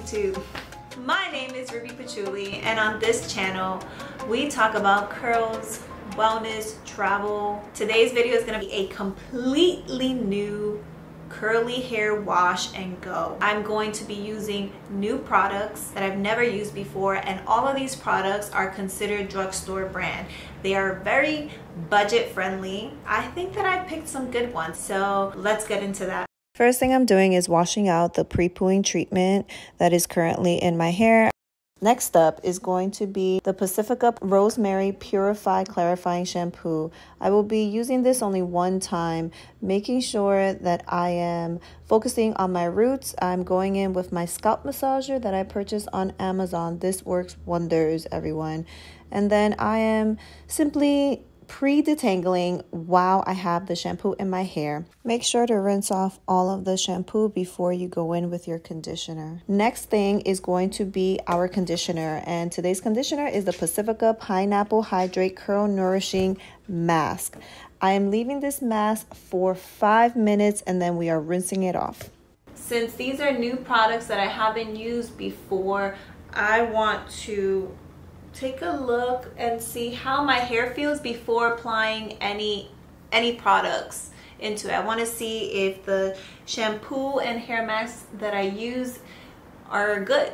YouTube. My name is Ruby Patchouli and on this channel we talk about curls, wellness, travel. Today's video is going to be a completely new curly hair wash and go. I'm going to be using new products that I've never used before and all of these products are considered drugstore brand. They are very budget friendly. I think that I picked some good ones so let's get into that. First thing I'm doing is washing out the pre-pooing treatment that is currently in my hair. Next up is going to be the Pacifica Rosemary Purify Clarifying Shampoo. I will be using this only one time, making sure that I am focusing on my roots. I'm going in with my scalp massager that I purchased on Amazon. This works wonders, everyone. And then I am simply pre-detangling while I have the shampoo in my hair. Make sure to rinse off all of the shampoo before you go in with your conditioner. Next thing is going to be our conditioner and today's conditioner is the Pacifica Pineapple Hydrate Curl Nourishing Mask. I am leaving this mask for five minutes and then we are rinsing it off. Since these are new products that I haven't used before, I want to take a look and see how my hair feels before applying any any products into it. I want to see if the shampoo and hair masks that I use are good.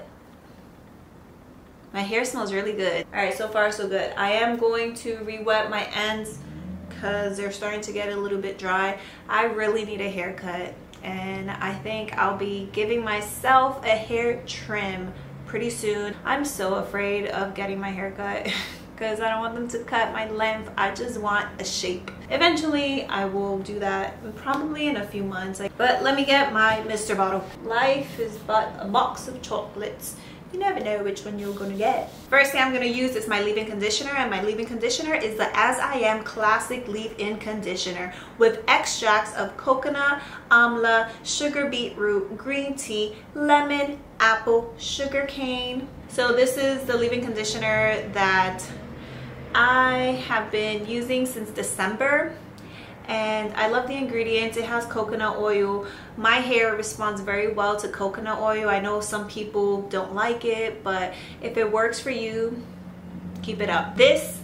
My hair smells really good. All right, so far so good. I am going to re-wet my ends because they're starting to get a little bit dry. I really need a haircut and I think I'll be giving myself a hair trim pretty soon. I'm so afraid of getting my hair cut because I don't want them to cut my length. I just want a shape. Eventually, I will do that probably in a few months. But let me get my Mr. Bottle. Life is but a box of chocolates you never know which one you're gonna get. First thing I'm gonna use is my leave-in conditioner and my leave-in conditioner is the As I Am Classic Leave-In Conditioner with extracts of coconut, amla, sugar beetroot, green tea, lemon, apple, sugar cane. So this is the leave-in conditioner that I have been using since December and I love the ingredients. It has coconut oil. My hair responds very well to coconut oil. I know some people don't like it, but if it works for you, keep it up. This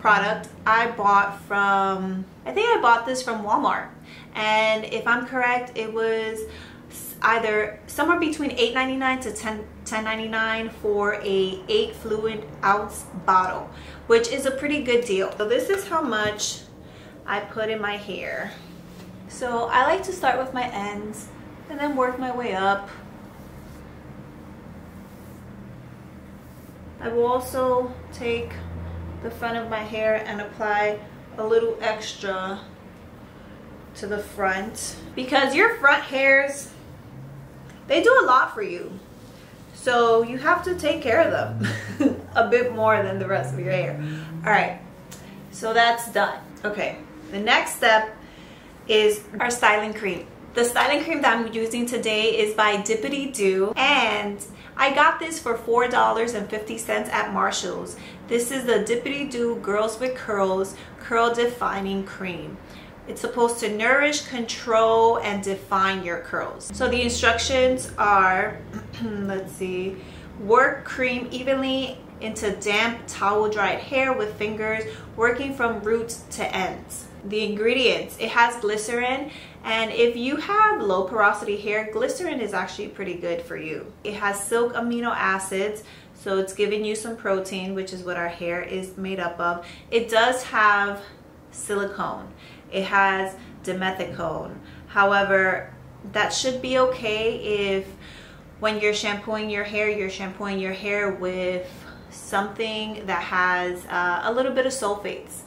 product I bought from, I think I bought this from Walmart. And if I'm correct, it was either somewhere between $8.99 to $10, $10.99 for a 8 fluid ounce bottle, which is a pretty good deal. So this is how much I put in my hair. So I like to start with my ends and then work my way up. I will also take the front of my hair and apply a little extra to the front because your front hairs they do a lot for you. So you have to take care of them a bit more than the rest of your hair. All right. So that's done. Okay the next step is our styling cream. The styling cream that I'm using today is by Dippity Doo and I got this for $4.50 at Marshall's. This is the Dippity Doo Girls with Curls Curl Defining Cream. It's supposed to nourish, control, and define your curls. So the instructions are, let's see, work cream evenly into damp towel dried hair with fingers, working from roots to ends the ingredients. It has glycerin and if you have low porosity hair glycerin is actually pretty good for you. It has silk amino acids so it's giving you some protein which is what our hair is made up of. It does have silicone. It has dimethicone. However that should be okay if when you're shampooing your hair you're shampooing your hair with something that has uh, a little bit of sulfates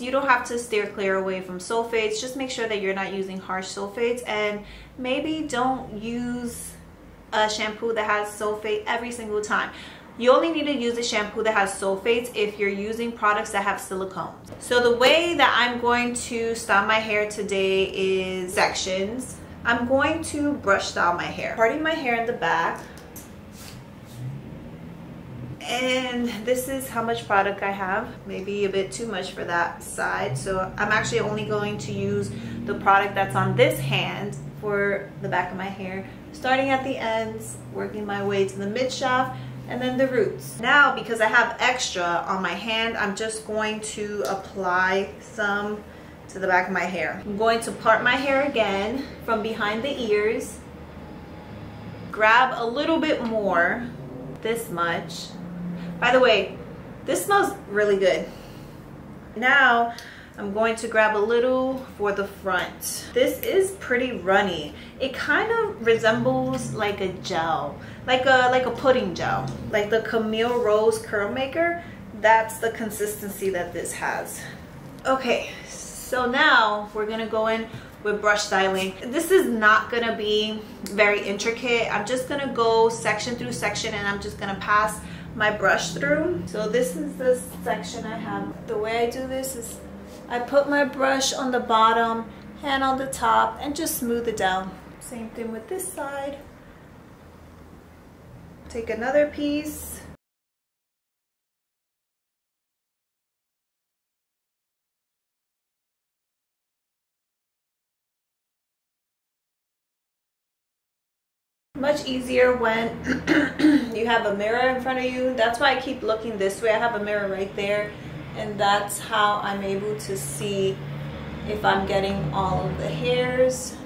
you don't have to steer clear away from sulfates just make sure that you're not using harsh sulfates and maybe don't use a shampoo that has sulfate every single time you only need to use a shampoo that has sulfates if you're using products that have silicones. So the way that I'm going to style my hair today is sections. I'm going to brush style my hair. Parting my hair in the back and this is how much product I have maybe a bit too much for that side so I'm actually only going to use the product that's on this hand for the back of my hair starting at the ends, working my way to the mid shaft, and then the roots. Now, because I have extra on my hand, I'm just going to apply some to the back of my hair. I'm going to part my hair again from behind the ears, grab a little bit more, this much. By the way, this smells really good. Now, I'm going to grab a little for the front. This is pretty runny. It kind of resembles like a gel, like a like a pudding gel, like the Camille Rose Curl Maker. That's the consistency that this has. Okay, so now we're gonna go in with brush styling. This is not gonna be very intricate. I'm just gonna go section through section and I'm just gonna pass my brush through. So this is the section I have. The way I do this is I put my brush on the bottom, hand on the top, and just smooth it down. Same thing with this side. Take another piece. Much easier when you have a mirror in front of you. That's why I keep looking this way. I have a mirror right there and that's how I'm able to see if I'm getting all of the hairs.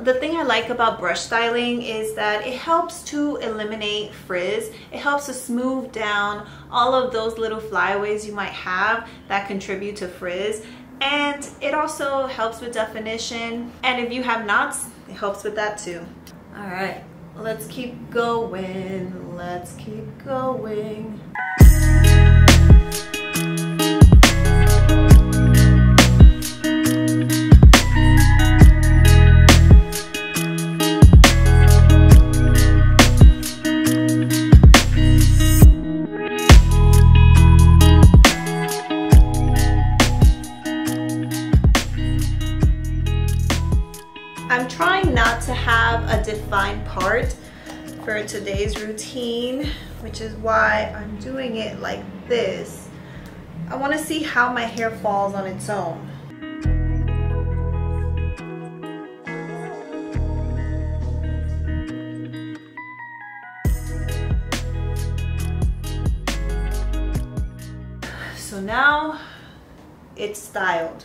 The thing I like about brush styling is that it helps to eliminate frizz. It helps to smooth down all of those little flyaways you might have that contribute to frizz. And it also helps with definition. And if you have knots, it helps with that too. All right, let's keep going. Let's keep going. Today's routine, which is why I'm doing it like this. I want to see how my hair falls on its own. So now it's styled.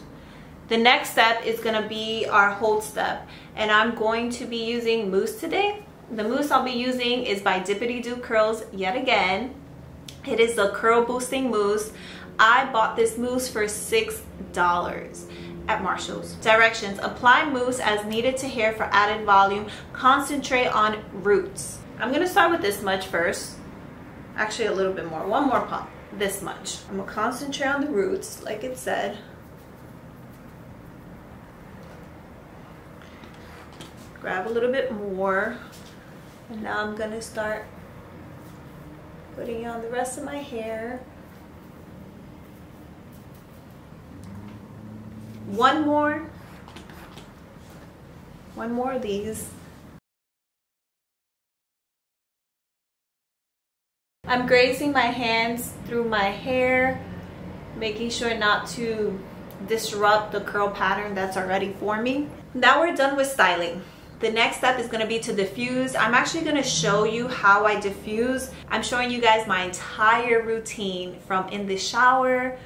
The next step is going to be our hold step and I'm going to be using mousse today. The mousse I'll be using is by Dippity Doo Curls yet again. It is the curl boosting mousse. I bought this mousse for $6 at Marshall's. Directions, apply mousse as needed to hair for added volume. Concentrate on roots. I'm gonna start with this much first. Actually a little bit more, one more pump, this much. I'm gonna concentrate on the roots, like it said. grab a little bit more and now I'm gonna start putting on the rest of my hair. One more. One more of these. I'm grazing my hands through my hair making sure not to disrupt the curl pattern that's already forming. Now we're done with styling the next step is going to be to diffuse. I'm actually going to show you how I diffuse. I'm showing you guys my entire routine from in the shower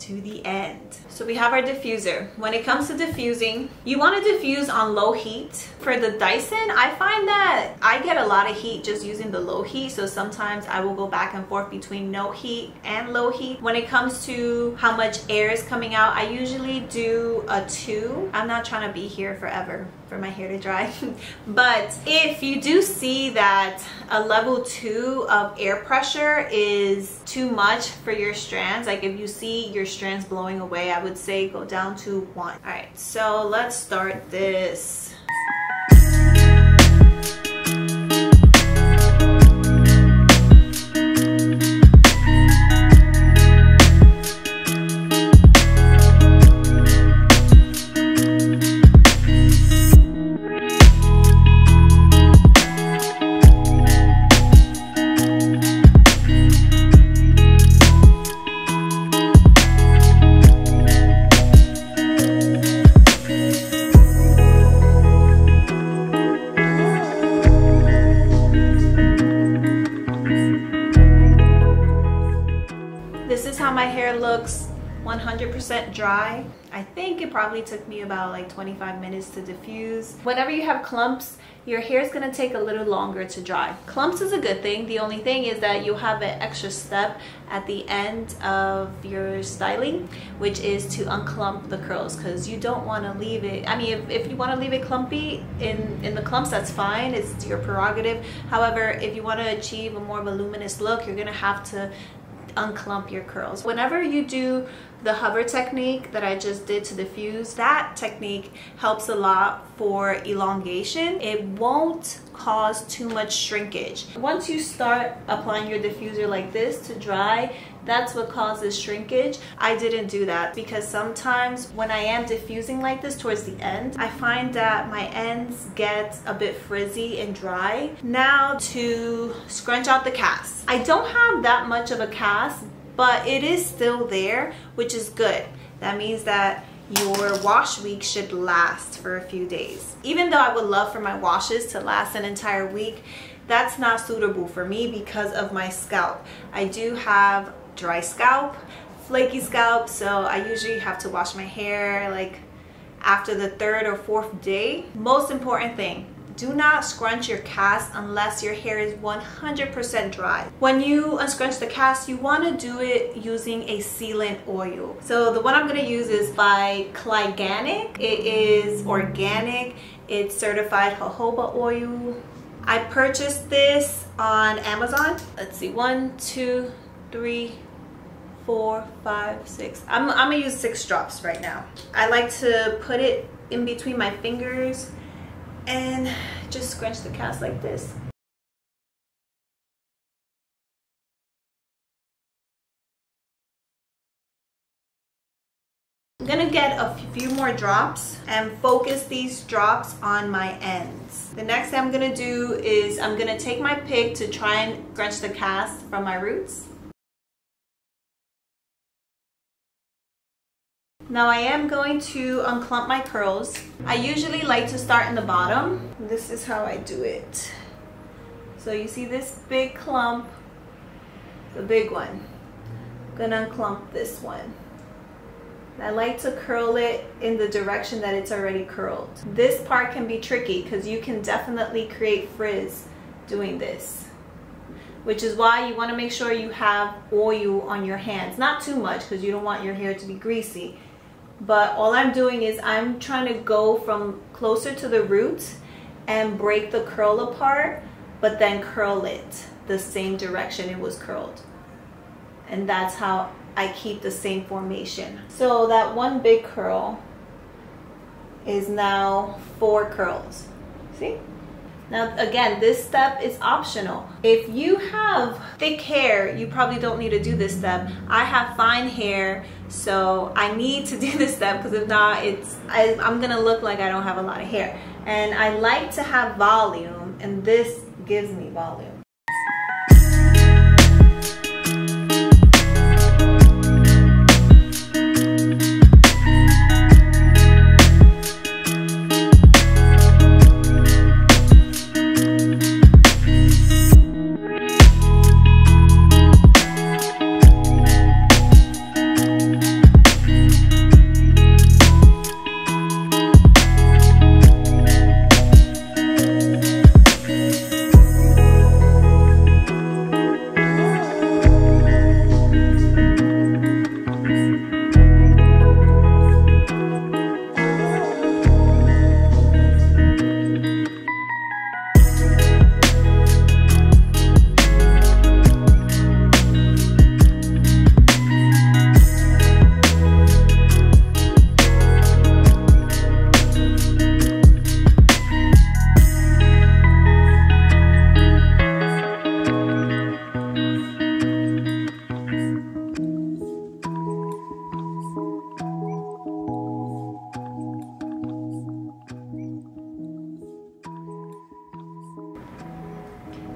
to the end. So we have our diffuser. When it comes to diffusing, you want to diffuse on low heat. For the Dyson, I find that I get a lot of heat just using the low heat. So sometimes I will go back and forth between no heat and low heat. When it comes to how much air is coming out, I usually do a two. I'm not trying to be here forever for my hair to dry. but if you do see that a level two of air pressure is too much for your strands, like if you see your strands blowing away, I would say go down to one. All right, so let's start this. Dry. I think it probably took me about like 25 minutes to diffuse. Whenever you have clumps, your hair is going to take a little longer to dry. Clumps is a good thing. The only thing is that you'll have an extra step at the end of your styling, which is to unclump the curls because you don't want to leave it. I mean, if, if you want to leave it clumpy in, in the clumps, that's fine. It's your prerogative. However, if you want to achieve a more voluminous look, you're going to have to unclump your curls. Whenever you do the hover technique that I just did to diffuse, that technique helps a lot for elongation. It won't cause too much shrinkage. Once you start applying your diffuser like this to dry, that's what causes shrinkage. I didn't do that because sometimes when I am diffusing like this towards the end, I find that my ends get a bit frizzy and dry. Now to scrunch out the cast. I don't have that much of a cast, but it is still there, which is good. That means that your wash week should last for a few days. Even though I would love for my washes to last an entire week, that's not suitable for me because of my scalp. I do have dry scalp, flaky scalp, so I usually have to wash my hair like after the third or fourth day. Most important thing, do not scrunch your cast unless your hair is 100% dry. When you unscrunch the cast, you want to do it using a sealant oil. So the one I'm going to use is by Cliganic. It is organic. It's certified jojoba oil. I purchased this on Amazon. Let's see, one, two, three, four, five, six. I'm, I'm gonna use six drops right now. I like to put it in between my fingers and just scrunch the cast like this. I'm gonna get a few more drops and focus these drops on my ends. The next thing I'm gonna do is I'm gonna take my pick to try and scrunch the cast from my roots. Now I am going to unclump my curls. I usually like to start in the bottom. This is how I do it. So you see this big clump, the big one. I'm gonna unclump this one. I like to curl it in the direction that it's already curled. This part can be tricky because you can definitely create frizz doing this which is why you want to make sure you have oil on your hands. Not too much because you don't want your hair to be greasy but all I'm doing is I'm trying to go from closer to the root and break the curl apart but then curl it the same direction it was curled. And that's how I keep the same formation. So that one big curl is now four curls. See now again, this step is optional. If you have thick hair, you probably don't need to do this step. I have fine hair, so I need to do this step because if not, it's I, I'm gonna look like I don't have a lot of hair. And I like to have volume, and this gives me volume.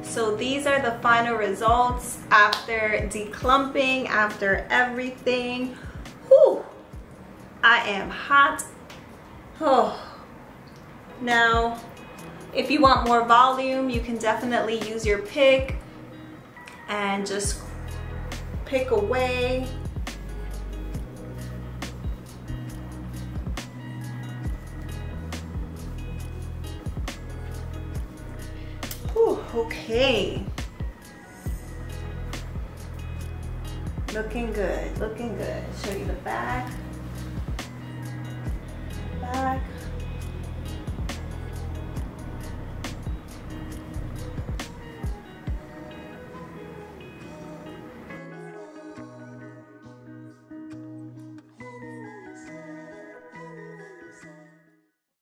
So these are the final results after declumping, after everything. Whew, I am hot. Oh. Now, if you want more volume, you can definitely use your pick and just pick away Okay. Looking good, looking good. Show you the back.